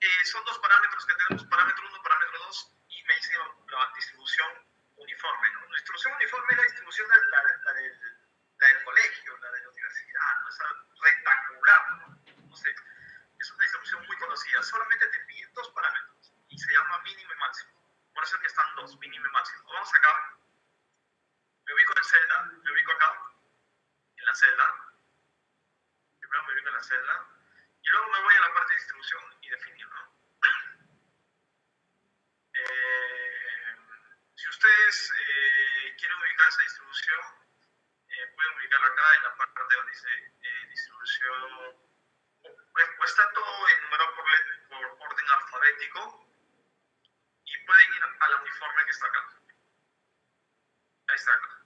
eh, son dos parámetros que tenemos, parámetro 1, parámetro 2, y me dicen la distribución uniforme. ¿no? La distribución uniforme es la distribución de la, la, del, la, del, colegio, la de la universidad, ¿no? esa rectangular. ¿no? sé, es una distribución muy conocida. Solamente te pide dos parámetros y se llama mínimo y máximo. Por eso es que están dos, mínimo y máximo. Vamos acá. Me ubico en celda, me ubico acá, en la celda. Primero me ubico en la celda y luego me voy a la parte de distribución y definir, ¿no? Eh, si ustedes eh, quieren ubicar esa distribución, eh, pueden ubicarla acá en la parte donde dice eh, distribución. Pues está todo enumerado por, por orden alfabético y pueden ir a la uniforme que está acá. Ahí está acá.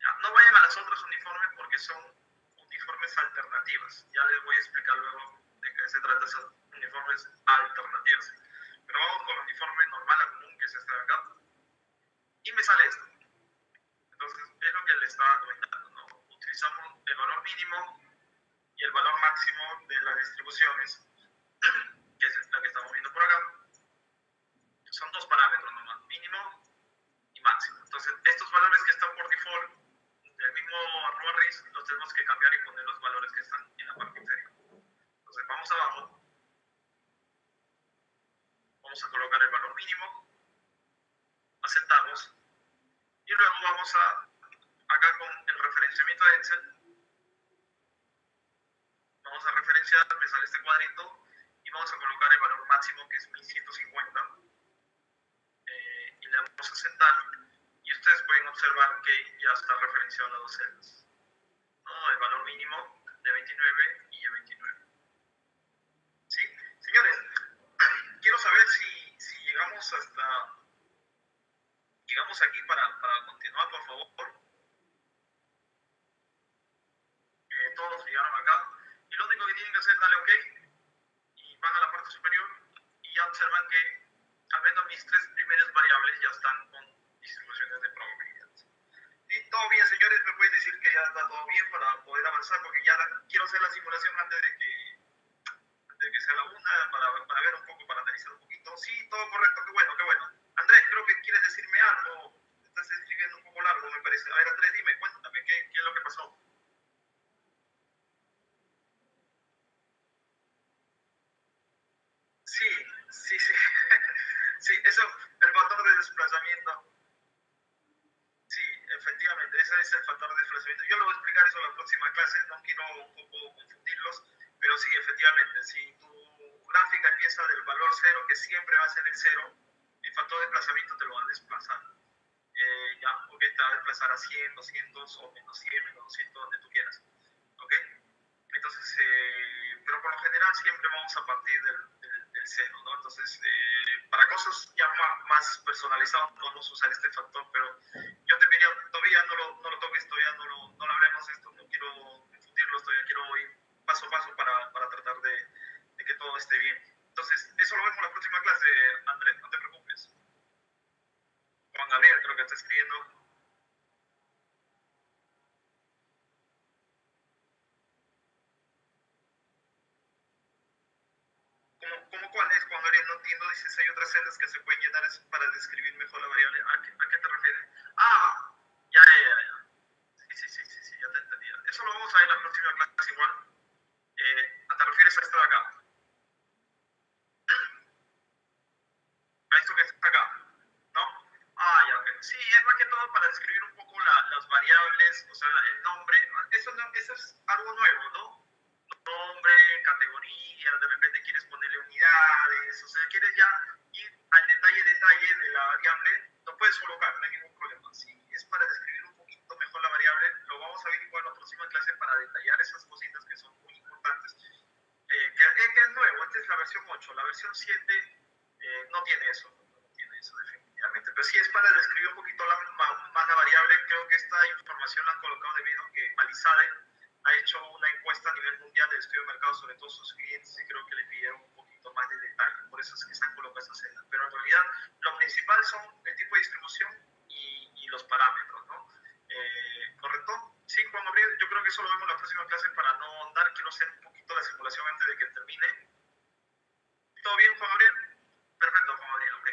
Ya, no vayan a las otras uniformes porque son uniformes alternativas. Ya les voy a explicar luego de qué se trata esas uniformes alternativas. Pero con el uniforme normal a común, que es este de acá. Y me sale esto. Entonces, es lo que le estaba comentando. ¿no? Utilizamos el valor mínimo y el valor máximo de las distribuciones, que es la que estamos viendo por acá. Son dos parámetros nomás, mínimo y máximo. Entonces, estos valores que están por default del mismo arroba RIS los tenemos que cambiar y poner los valores que están en la parte inferior. Entonces vamos abajo, vamos a colocar el valor mínimo, aceptamos y luego vamos a acá con el referenciamiento de Excel, vamos a referenciar, me sale este cuadrito y vamos a colocar el valor máximo que es 1150 eh, y le vamos a aceptar y ustedes pueden observar que ya está referenciado las dos celdas. ¿no? El valor mínimo de 29 y el 29. ¿Sí? Señores, quiero saber si, si llegamos hasta... Llegamos aquí para, para continuar, por favor. Eh, todos llegaron acá. Y lo único que tienen que hacer es darle OK y van a la parte superior y ya observan que al menos mis tres primeras variables ya están con distribuciones de probabilidad. Y todo bien, señores, me pueden decir que ya está todo bien para poder avanzar, porque ya quiero hacer la simulación antes de que, que sea la una, para, para ver un poco, para analizar un poquito. Sí, todo correcto, qué bueno, qué bueno. Andrés, creo que quieres decirme algo. Estás escribiendo un poco largo, me parece. A ver, Andrés, dime, cuéntame, ¿qué, qué es lo que pasó? Sí, sí, sí. sí, eso, el factor de desplazamiento. Sí, efectivamente, ese es el factor de desplazamiento. Yo lo voy a explicar eso en la próxima clase, no quiero un poco confundirlos, pero sí, efectivamente, si tu gráfica empieza del valor cero, que siempre va a ser el cero, el factor de desplazamiento te lo va a desplazar. Eh, ya, ok, te va a desplazar a 100, 200 o menos 100, menos 200, donde tú quieras. Ok, entonces, eh, pero por lo general siempre vamos a partir del, del, del cero, ¿no? Entonces, eh, para cosas ya más, más personalizadas podemos usar este factor, pero yo te diría, todavía no lo, no lo toques, todavía no lo, no lo hablemos esto, no quiero confundirlos, todavía quiero ir paso a paso para, para tratar de, de que todo esté bien. Entonces, eso lo vemos en la próxima clase, Andrés, no te preocupes. Juan Gabriel, creo que está escribiendo. ¿Cómo, cómo cuál es, Juan Gabriel? No entiendo, dices, hay otras celdas que se pueden llenar para describir mejor la variable. ¿A qué, a qué te refieres? Ah, ya, ya, ya, ya. Sí, sí, sí, sí, sí, ya te entendí. Eso lo vamos a ver en la próxima clase igual. Eh, ¿Te refieres a esto de acá? A esto que está acá, ¿no? Ah, ya, ok. Sí, es más que todo para describir un poco la, las variables, o sea, el nombre. Eso, no, eso es algo nuevo, ¿no? Nombre, categoría, de repente quieres ponerle sea, quieres ya ir al detalle, detalle de la variable, lo puedes colocar, no hay ningún problema. Si es para describir un poquito mejor la variable, lo vamos a ver igual en la próxima clase para detallar esas cositas que son muy importantes. Eh, que, que, es nuevo, esta es la versión 8, la versión 7 eh, no tiene eso, no tiene eso definitivamente. Pero sí es para describir un poquito la, más, más la variable, creo que esta información la han colocado debido a que Palizade ha hecho una encuesta a nivel mundial de estudio de mercado sobre todos sus clientes y creo que le pidieron un poquito más de detalle, por eso es que se han colocado estas celdas. Pero en realidad lo principal son el tipo de distribución y, y los parámetros, ¿no? Eh, ¿Correcto? Sí, Juan Gabriel, yo creo que eso lo vemos en la próxima clase para no andar, quiero hacer un poquito la simulación antes de que termine ¿Todo bien, Juan Gabriel? Perfecto, Juan Gabriel, ok.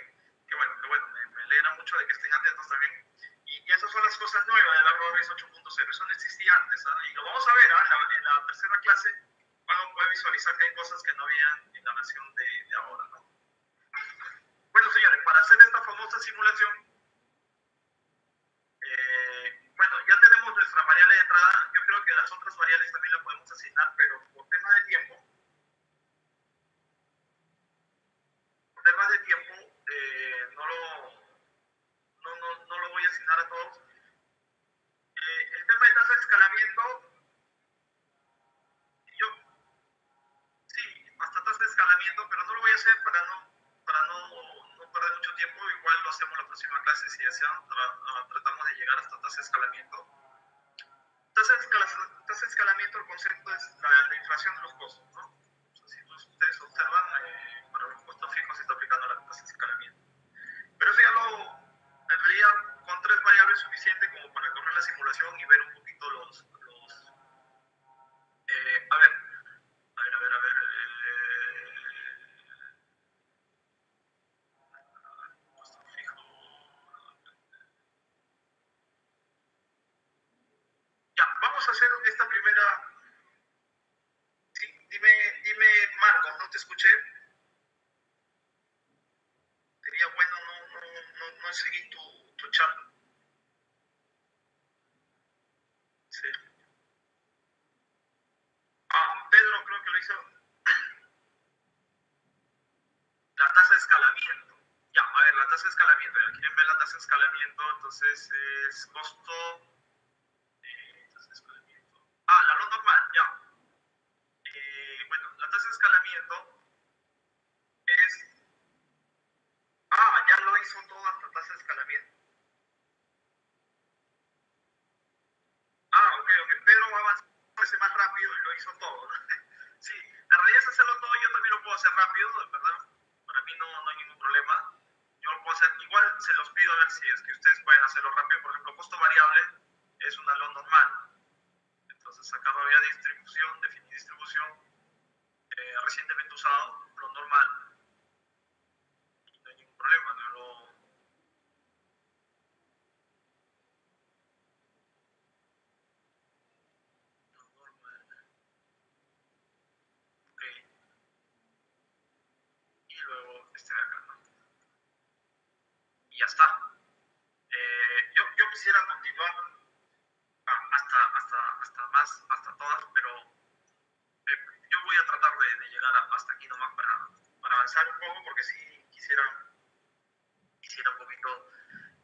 Qué bueno, qué bueno. Me, me alegra mucho de que estén atentos también. Y, y esas son las cosas nuevas de la RORES 8.0. Eso no existía antes. ¿ah? Y lo vamos a ver ¿ah? en, la, en, la, tercera clase. Van a poder visualizar que hay cosas que no habían en la versión de, de ahora. ¿no? Bueno, señores, para hacer esta famosa simulación, eh, bueno, ya tenemos nuestra variable de entrada. Yo creo que las otras variables también las podemos asignar, pero por tema de tiempo, por temas de tiempo, eh, no, lo, no, no, no, lo voy a asignar a todos. Eh, el tema de tasa yo, sí, de escalamiento, pero no lo voy a hacer para no, para no, no perder mucho tiempo. Igual lo hacemos la próxima clase si desean. Tra, tratamos de llegar hasta tasa de escalamiento. Tasa de escalamiento, el concepto es la, la inflación de los costos, ¿no? O sea, si ustedes observan, eh, para los costos fijos se está aplicando la tasa de escalamiento. Pero eso ya lo, en realidad, con tres variables es suficiente como para correr la simulación y ver un poquito los, los eh, a ver, a ver, a ver, a ver, eh, costo fijo. Ya, vamos a hacer esta primera. Sí, dime, dime, Marcos, no te escuché. Sería bueno no, no, no, no seguir tu, tu chat. Sí. Ah, Pedro creo que lo hizo. La tasa de escalamiento. Ya, a ver, la tasa de escalamiento. Ya quieren ver la tasa de escalamiento, entonces es costo. Eh. Ah, la no normal, ya. Eh, bueno, la tasa de escalamiento es. Ah, ya lo hizo todo hasta tasa de escalamiento. Ah, ok, ok. Pedro va a avanzar más rápido y lo hizo todo. sí, la realidad es hacerlo todo, yo también lo puedo hacer rápido, verdad. Para mí no, no hay ningún problema. Yo lo puedo hacer, se los pido a ver si es que ustedes pueden hacerlo rápido. Por ejemplo, costo variable es una LON normal. Entonces acá no había distribución, definir distribución. Eh, recientemente usado, lo normal. No hay ningún problema, no lo, Ok. Y luego este de acá, ¿no? Ya está. Eh, yo, yo quisiera continuar hasta, hasta, hasta más, hasta todas, pero eh, yo voy a tratar de, de llegar a, hasta aquí nomás para, para, avanzar un poco, porque sí quisiera, quisiera un poquito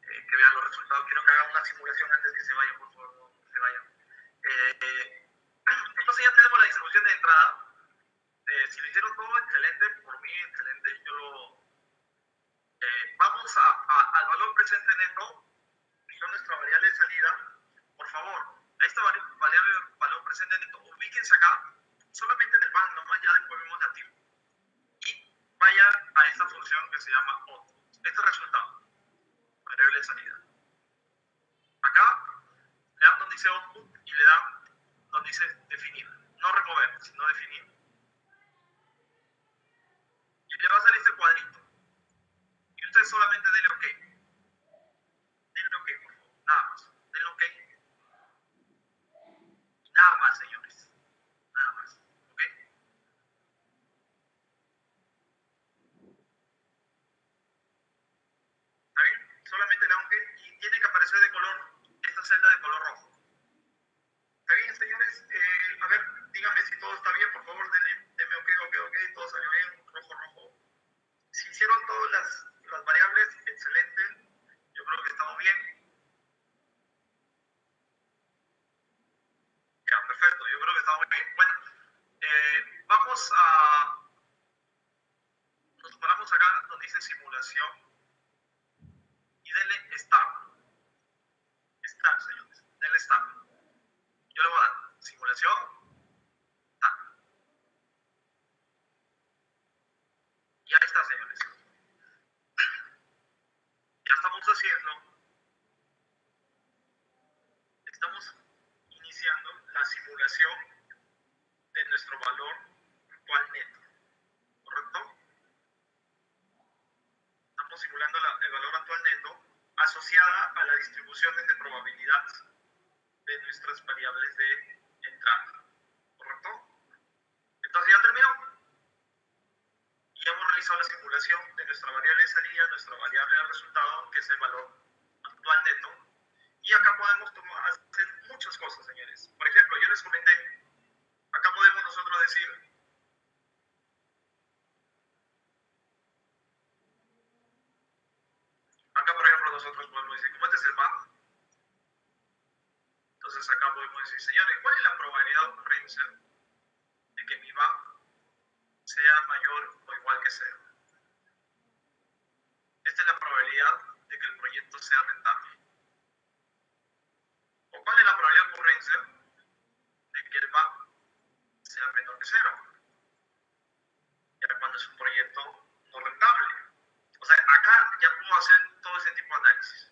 eh, que vean los resultados. Quiero que hagan una simulación antes que se vayan, por favor, no se vayan. Eh, entonces ya tenemos la distribución de entrada. Eh, si lo hicieron todo excelente, por mí excelente. Yo lo, eh, vamos a, a, al valor presente neto, y son nuestra variable de salida. Por favor, a esta variable valor presente neto, ubíquense acá, solamente en el banco, nomás ya después vemos la tip. Y vayan a esta función que se llama output. Este resultado, variable de salida. Acá le dan donde dice output y le dan donde dice definir. No remover, sino definir. with, with simulando la, el valor actual neto asociada a la distribución de probabilidad de nuestras variables de entrada. ¿Correcto? Entonces ya terminó. Y hemos realizado la simulación de nuestra variable de salida, nuestra variable de resultado, que es el valor actual neto. Y acá podemos tomar, hacer muchas cosas, señores. Por ejemplo, yo les comenté, acá podemos nosotros decir, acá por ejemplo nosotros podemos decir, ¿cómo este es el MAP? Entonces acá podemos decir, señores, ¿cuál es la probabilidad de ocurrencia de que mi VAP sea mayor o igual que cero? Esta es la probabilidad de que el proyecto sea rentable. ¿O cuál es la probabilidad de ocurrencia de que el VAP sea menor que cero? Ya cuando es un proyecto no rentable. O sea, acá ya puedo hacer todo ese tipo de análisis.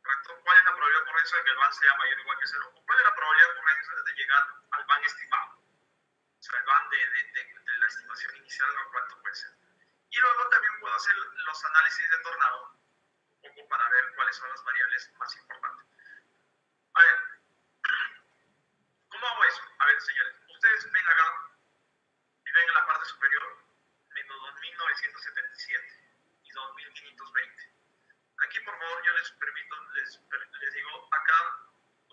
¿Cuál es la probabilidad de ocurrencia de que el van sea mayor o igual que cero? ¿Cuál es la probabilidad de llegar al van estimado? O sea, el van de, de, de, de la estimación inicial o cuánto puede ser. Y luego también puedo hacer los análisis de tornado, un poco para ver cuáles son las variables más importantes. A ver, ¿cómo hago eso? A ver, señores, ustedes ven acá y ven en la parte superior menos 2977 y 2520. Aquí, por favor, yo les permito, les, les digo, acá,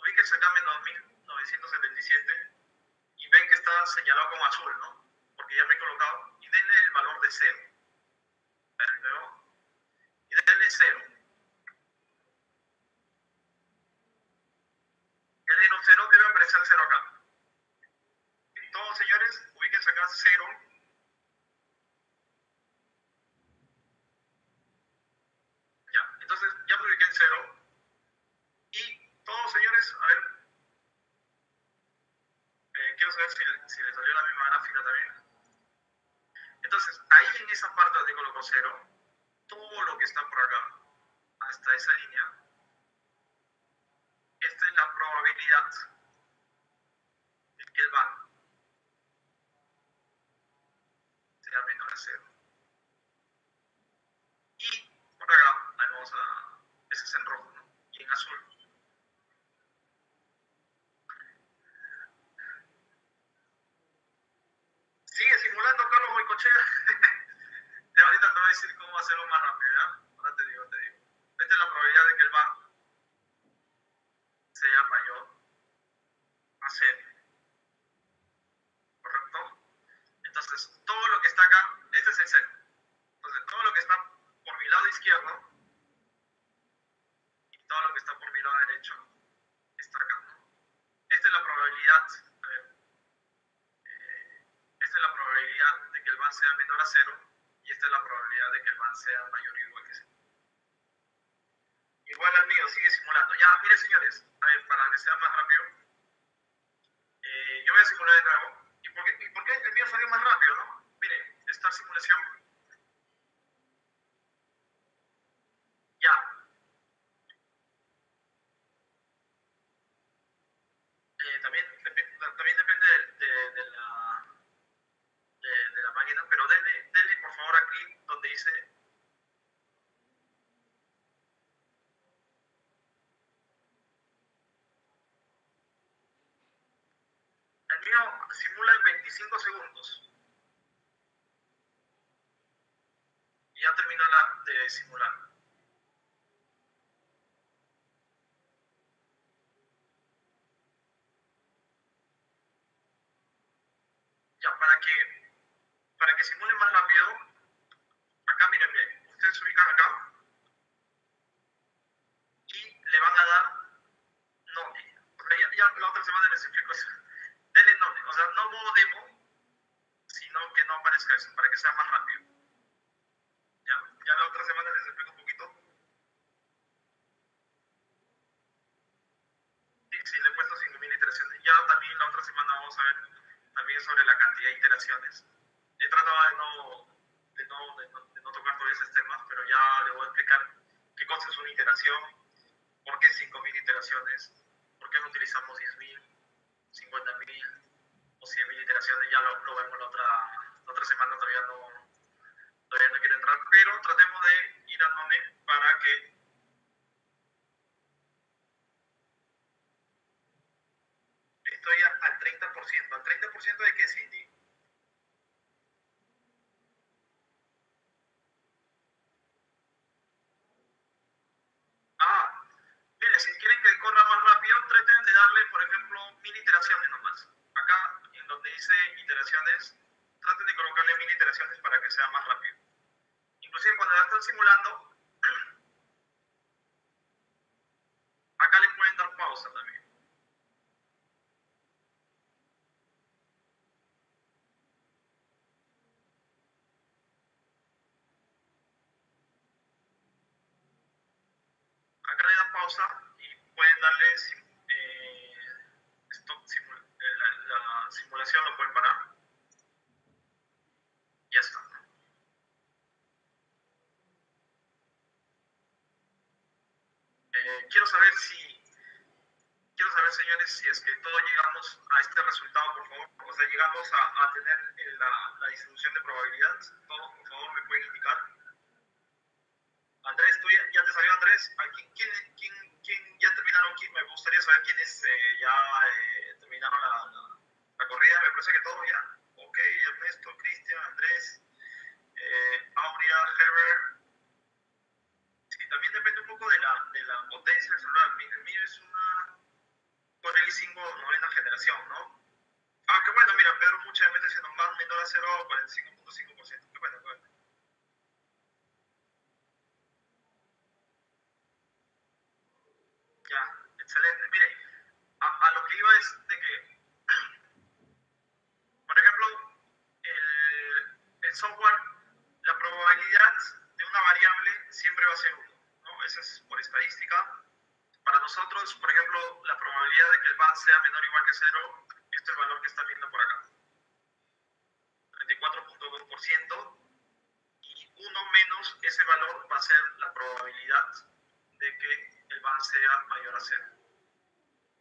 ubíquense acá menos 1977 y ven que está señalado como azul, ¿no? Porque ya me he colocado, y denle el valor de cero. De nuevo, y denle cero. El menos cero debe aparecer cero acá. Todos, señores, ubíquense acá cero. Ya, entonces ya me ubiqué en cero. Y todos, señores, a ver, eh, quiero saber si, si les salió la misma gráfica también. Entonces, ahí en esa parte donde coloco cero, todo lo que está por acá, hasta esa línea, esta es la probabilidad de que el van sea menor a cero. Y por acá, vamos a, ese es en rojo, ¿no? Y en azul. Sigue simulando Carlos Boicochea. ya ahorita te voy a decir cómo hacerlo más rápido, ¿ya? Ahora te digo, te digo. Esta es la probabilidad de que el van sea mayor a cero. ¿Correcto? Entonces, todo lo que está acá, este es el cero. Entonces, todo lo que está por mi lado izquierdo y todo lo que está por mi lado derecho está acá. Esta es la probabilidad, a ver, eh, esta es la probabilidad de que el van sea menor a cero y esta es la probabilidad de que el van sea mayor o igual que cero. Igual al mío, sigue simulando. Ya, mire señores, a ver, para que sea más rápido, eh, yo voy a simular de nuevo. ¿Y por, qué, ¿Y por qué el mío salió más rápido, no? Mire, esta simulación. Ya. Eh, también, también depende de, de, de la, de, de, la máquina, pero denle, denle por favor aquí donde dice el mío simula en 25 segundos. Y ya terminó la de simular. Ya, para que, para que simule más rápido, acá miren bien, ustedes se ubican acá y le van a dar no. O sea, ya, ya la otra semana les explico eso. Denle no, o sea, no modo demo, sino que no aparezca eso, para que sea más rápido. Ya, ya la otra semana les explico un poquito. Sí, sí, le he puesto 5.000 iteraciones. Ya también la otra semana vamos a ver también sobre la cantidad de iteraciones. He tratado de no, de no, de no, de no tocar todos esos temas, pero ya le voy a explicar qué cosa es una iteración, por qué 5.000 iteraciones, por qué no utilizamos 10.000, 50.000 o 100.000 iteraciones, ya lo, lo, vemos la otra, la otra semana, todavía no, todavía no quiero entrar, pero tratemos de de que es. Ah, mire, si quieren que corra más rápido, traten de darle, por ejemplo, mil iteraciones nomás. Acá, en donde dice iteraciones, traten de colocarle mil iteraciones para que sea más rápido. Inclusive cuando la están simulando, quiero saber si, quiero saber señores, si es que todos llegamos a este resultado, por favor, o sea, llegamos a, tener eh, la, la, distribución de probabilidades, todos por favor me pueden indicar. Andrés, ¿tú ya, ya te salió Andrés? ¿Quién, quién, quién, quién ya terminaron? ¿Quién? Me gustaría saber quiénes eh, ya eh, terminaron la, la, la, corrida, me parece que todos ya. Ok, Ernesto, Cristian, Andrés, eh, Aurea, Herbert. Sí, también depende un poco de la, de la potencia del celular. El mío es una Corel i5 novena generación, ¿no? Ah, qué bueno, mira, Pedro Mucha me está diciendo más menor a 0 45.5%. Qué bueno, qué bueno. Ya, excelente. Mire, a, a, lo que iba es de que, por ejemplo, el, el, software, la probabilidad de una variable siempre va a ser 1, ¿no? Eso es por estadística. Para nosotros, por ejemplo, la probabilidad de que el van sea menor o igual que 0, este es el valor que están viendo por acá. 34.2% y 1 menos ese valor va a ser la probabilidad de que el van sea mayor a 0.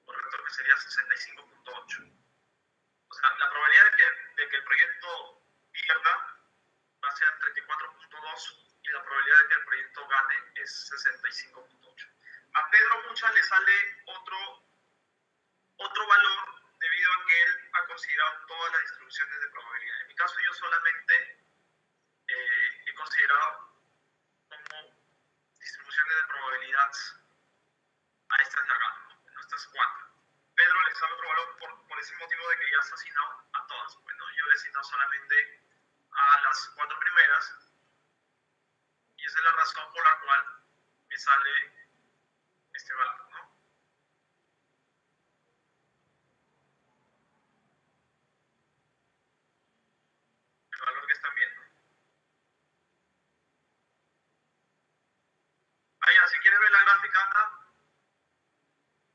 Correcto, que sería 65.8. O sea, la probabilidad de que, de que el proyecto pierda va a ser 34.2 y la probabilidad de que el proyecto gane es 65.8. A Pedro Mucha le sale otro, otro valor debido a que él ha considerado todas las distribuciones de probabilidad. En mi caso yo solamente eh, he considerado como distribuciones de probabilidad a estas de acá, ¿no? estas cuatro. Pedro le sale otro valor por, por, ese motivo de que ya está asignado a todas. Bueno, yo le he asignado solamente a las cuatro primeras y esa es la razón por la cual me sale este valor, ¿no? El valor que están viendo. Ah, ya, si quieres ver la gráfica, anda.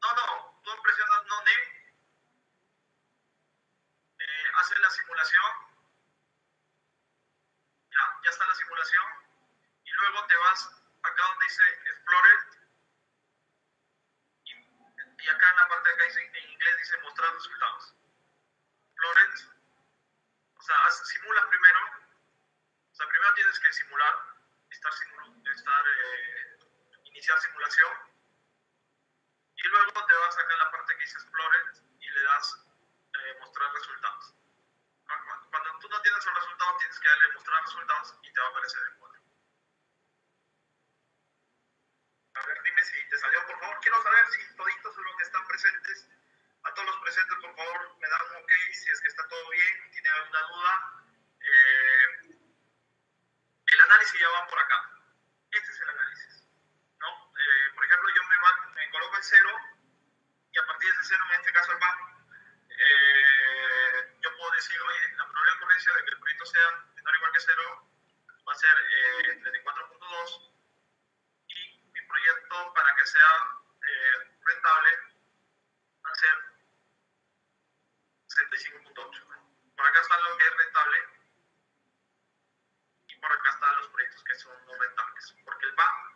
No, no, tú presionas no ne, eh, haces la simulación, ya, ya está la simulación, y luego te vas acá donde dice Explorer, y, y acá en la parte de acá dice, en inglés dice mostrar resultados. Explorer, o sea, haz, simulas primero, o sea, primero tienes que simular, estar, simul, estar eh, iniciar simulación, y luego te vas acá en la parte que dice Explorer y le das eh, mostrar resultados. Cuando, cuando, tú no tienes el resultado, tienes que darle mostrar resultados y te va a aparecer el cuadro. A ver, dime si te salió, por favor. Quiero saber si toditos los que están presentes, a todos los presentes, por favor, me dan un ok si es que está todo bien, tienen alguna duda. Eh, el análisis ya va por acá. Este es el análisis. ¿no? Eh, por ejemplo, yo me, me, coloco el cero y a partir de ese cero, en este caso el banco, eh, yo puedo decir, oye, la probabilidad de ocurrencia de que el proyecto sea menor o igual que cero va a ser eh, 34.2 y mi proyecto para que sea eh, rentable va a ser 65.8. ¿no? Por acá está lo que es y por acá están los proyectos que son no rentables, porque el BAN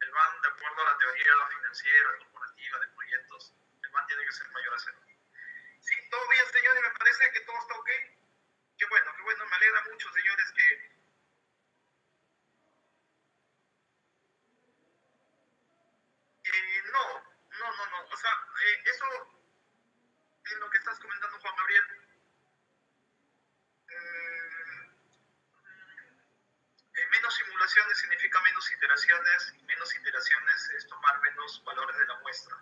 el BAN, de acuerdo a la teoría financiera, corporativa, de proyectos, el BAN tiene que ser mayor a cero. Sí, todo bien, señores, me parece que todo está ok. Qué bueno, qué bueno, me alegra mucho, señores, que... Eh, no, no, no, no, o sea, eh, eso, en lo que estás comentando, Juan Gabriel, menos simulaciones significa menos iteraciones y menos iteraciones es tomar menos valores de la muestra.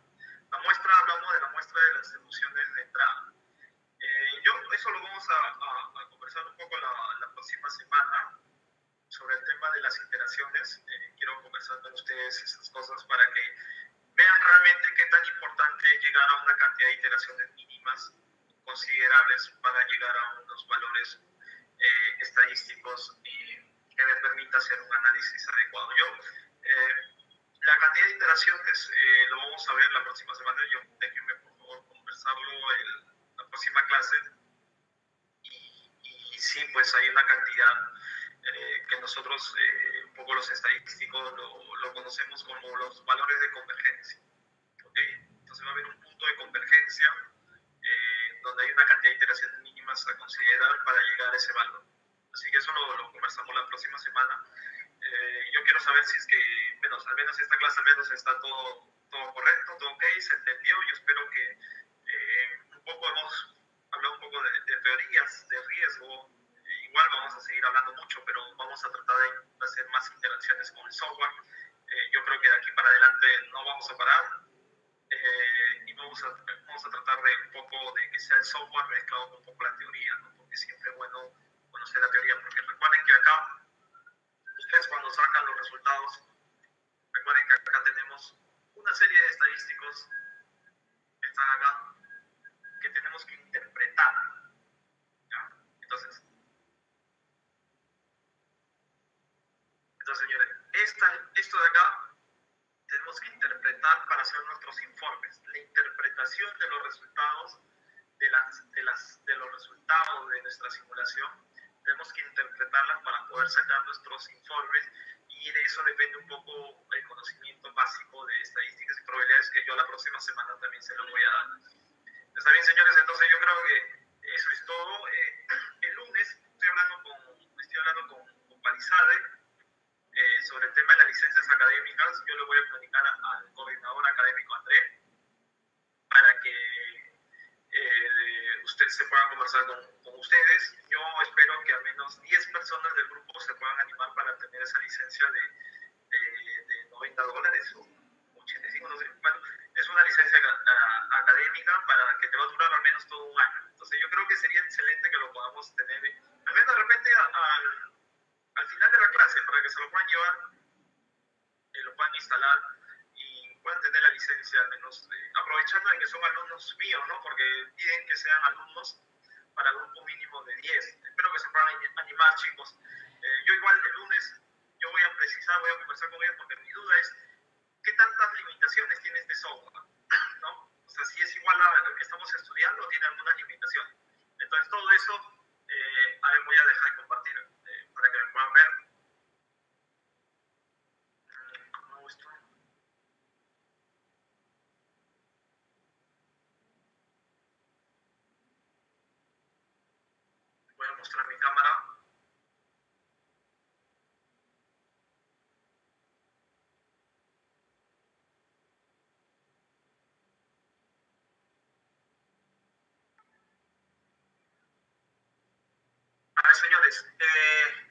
La muestra, hablamos de la muestra de las distribuciones de entrada. Eh, yo eso lo vamos a, a, a, conversar un poco la, la, próxima semana sobre el tema de las iteraciones. Eh, quiero conversar con ustedes esas cosas para que vean realmente qué tan importante llegar a una cantidad de iteraciones mínimas considerables para llegar a unos valores eh, estadísticos y que me permita hacer un análisis adecuado. Yo, eh, la cantidad de iteraciones eh, lo vamos a ver la próxima semana. Yo, déjenme por favor conversarlo en la próxima clase. Y, y sí, pues hay una cantidad eh, que nosotros, eh, un poco los estadísticos, lo, lo, conocemos como los valores de convergencia. ¿okay? Entonces va a haber un punto de convergencia eh, donde hay una cantidad de iteraciones mínimas a considerar para llegar a ese valor. Así que eso lo, lo conversamos la próxima semana. Eh, yo quiero saber si es que, menos, al menos esta clase al menos está todo, todo correcto, todo ok, se entendió. Yo espero que eh, un poco hemos hablado un poco de, de teorías de riesgo. igual vamos a seguir hablando mucho, pero vamos a tratar de hacer más interacciones con el software. Eh, yo creo que de aquí para adelante no vamos a parar. y vamos a, vamos a tratar de un poco de que sea el software mezclado con un poco la teoría, ¿no? porque siempre es bueno conocer la teoría, porque recuerden que acá, ustedes cuando sacan los resultados, recuerden que acá tenemos una serie de estadísticos que están acá, que tenemos que interpretar. ¿ya? Entonces, entonces señores, esta, esto de acá tenemos que interpretar para hacer nuestros informes. La interpretación de los resultados de, las, de, las, de los resultados de nuestra simulación tenemos que interpretarlas para poder sacar nuestros informes y de eso depende un poco el conocimiento básico de estadísticas y probabilidades que yo la próxima semana también se lo voy a dar. Está bien, señores, entonces yo creo que eso es todo. Eh, el lunes estoy hablando con, estoy hablando con, con Palizade eh, sobre el tema de las licencias académicas. Yo le voy a comunicar al coordinador académico André para que eh, ustedes se puedan conversar con, con, ustedes. Yo espero que al menos 10 personas del grupo se puedan animar para tener esa licencia de, de, de 90 dólares o 85, no sé. Bueno, es una licencia académica para que te va a durar al menos todo un año. Entonces yo creo que sería excelente que lo podamos tener, al menos de repente al, al final de la clase, para que se lo puedan llevar, eh, lo puedan instalar puedan tener la licencia, al menos eh, aprovechando de que son alumnos míos, ¿no? Porque piden que sean alumnos para grupo mínimo de 10. Espero que se puedan animar, chicos. Eh, yo igual el lunes, yo voy a precisar, voy a conversar con ellos, porque mi duda es, ¿qué tantas limitaciones tiene este software? ¿No? O sea, si es igual a lo que estamos estudiando, tiene algunas limitaciones. Entonces, todo eso, eh, a ver, voy a dejar de compartir eh, para que me puedan ver. ¿Cómo esto? voy a mostrar mi cámara. A ver, señores, eh,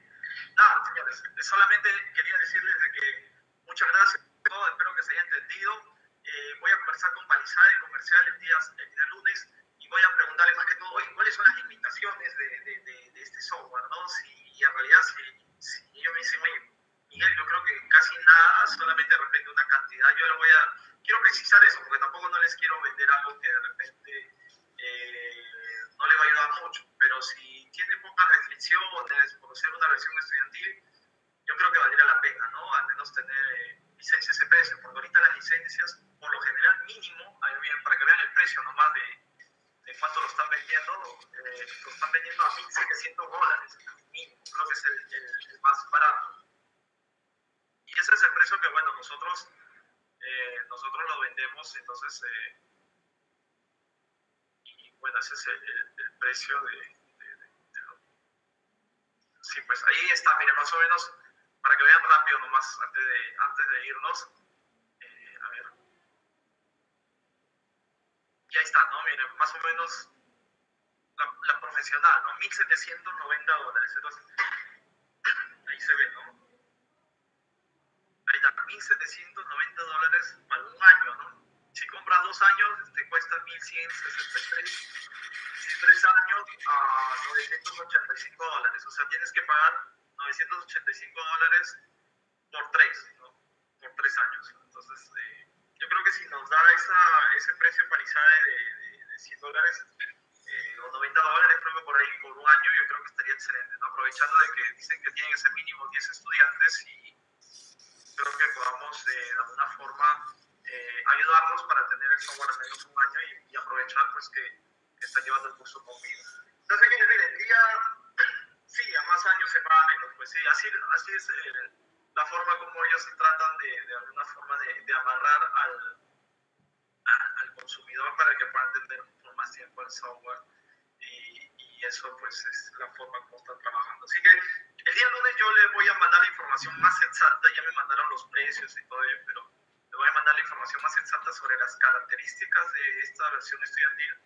nada, señores, solamente quería decirles de que muchas gracias por todo, espero que se haya entendido. Eh, voy a conversar con Palizade Comercial el día, el día lunes y voy a preguntarle más que todo, oye, ¿cuáles son las limitaciones de, de, de, de este software? ¿no? Si en realidad, si, si ellos me dicen, oye, Miguel, yo creo que casi nada, solamente de repente una cantidad, yo le voy a, quiero precisar eso, porque tampoco no les quiero vender algo que de repente eh, no le va a ayudar mucho, pero si tiene pocas restricciones, por ser una versión estudiantil, yo creo que valdría la pena, ¿no? Al menos tener eh, licencias CPS, porque ahorita las licencias, por lo general mínimo, para que vean el precio nomás de de cuánto lo están vendiendo, eh, lo están vendiendo a 1.700 dólares, mínimo, creo que es el, el, el, más barato. Y ese es el precio que, bueno, nosotros, eh, nosotros lo entonces, eh, bueno, ese es el, precio de, lo... Sí, pues ahí está, miren, más o menos, para que vean rápido nomás, antes de, antes de irnos, a ver, y ahí está, ¿no? Miren, más o menos la, la profesional, ¿no? 1.790 dólares. Entonces, ahí se ve, ¿no? Ahí está, 1.790 dólares para un año, ¿no? Si compras dos años, te cuesta 1.163. sí, tres años a 985 dólares. O sea, tienes que pagar 985 dólares por tres, ¿no? Por tres años. Entonces, eh, yo creo que si nos da esa, ese precio parizado de, de, de 100 dólares eh, o 90 dólares, creo que por ahí por un año, yo creo que estaría excelente, ¿no? Aprovechando de que dicen que tienen ese mínimo 10 estudiantes y creo que podamos eh, de alguna forma eh, ayudarlos para tener el software al menos un año y, aprovechar pues que, están llevando el curso conmigo. Entonces, que el día, sí, a más años se paga menos, pues sí, así, así es eh, la forma como ellos tratan de, de alguna forma de, de amarrar al, al consumidor para que puedan tener por más tiempo el software eso pues es la forma como están trabajando. Así que el día lunes yo le voy a mandar la información más exacta, ya me mandaron los precios y todo ello, pero le voy a mandar la información más exacta sobre las características de esta versión estudiantil.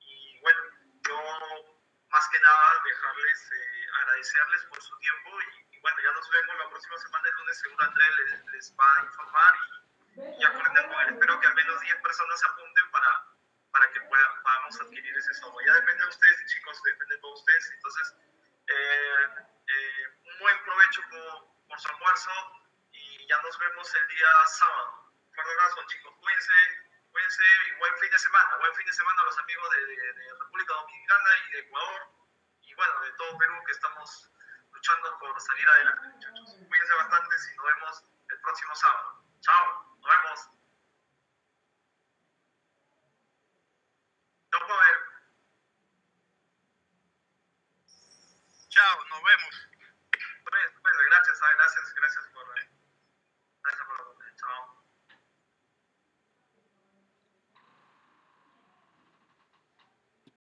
Y bueno, yo más que nada dejarles, eh, agradecerles por su tiempo y, y, bueno, ya nos vemos la próxima semana, el lunes seguro Andrés les, les va a informar y, y aprender con. Espero que al menos 10 personas apunten para, para que puedan, podamos adquirir ese software. Ya depende de ustedes, día sábado fuerte abrazo, chicos. Cuídense, cuídense y buen fin de semana. Buen fin de semana a los amigos de, de, de, República Dominicana y de Ecuador y bueno, de todo Perú que estamos luchando por salir adelante, muchachos. Cuídense bastante y nos vemos el próximo sábado.